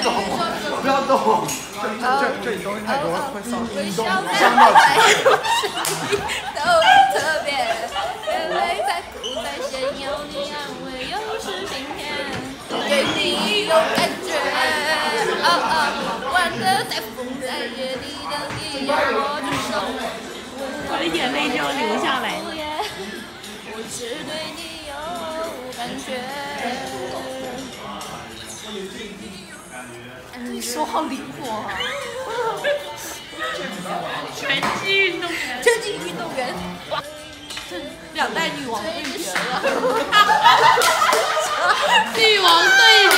动，这这这里东西太多，会伤微动笑伤到在心里都特别，眼泪在哭在先有你安慰，有时今天对你有感觉。哦哦，玩的在风在雨里等你握住手，我的眼泪就要流下来了。我只对你有感觉。手好灵活啊！拳击运动员，拳击运动员，这两代女王对决了，女王对决。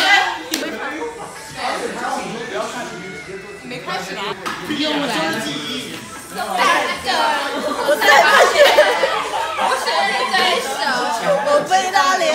没开始了，用来了，又来了个，我再发血，我选你对手，我被打脸。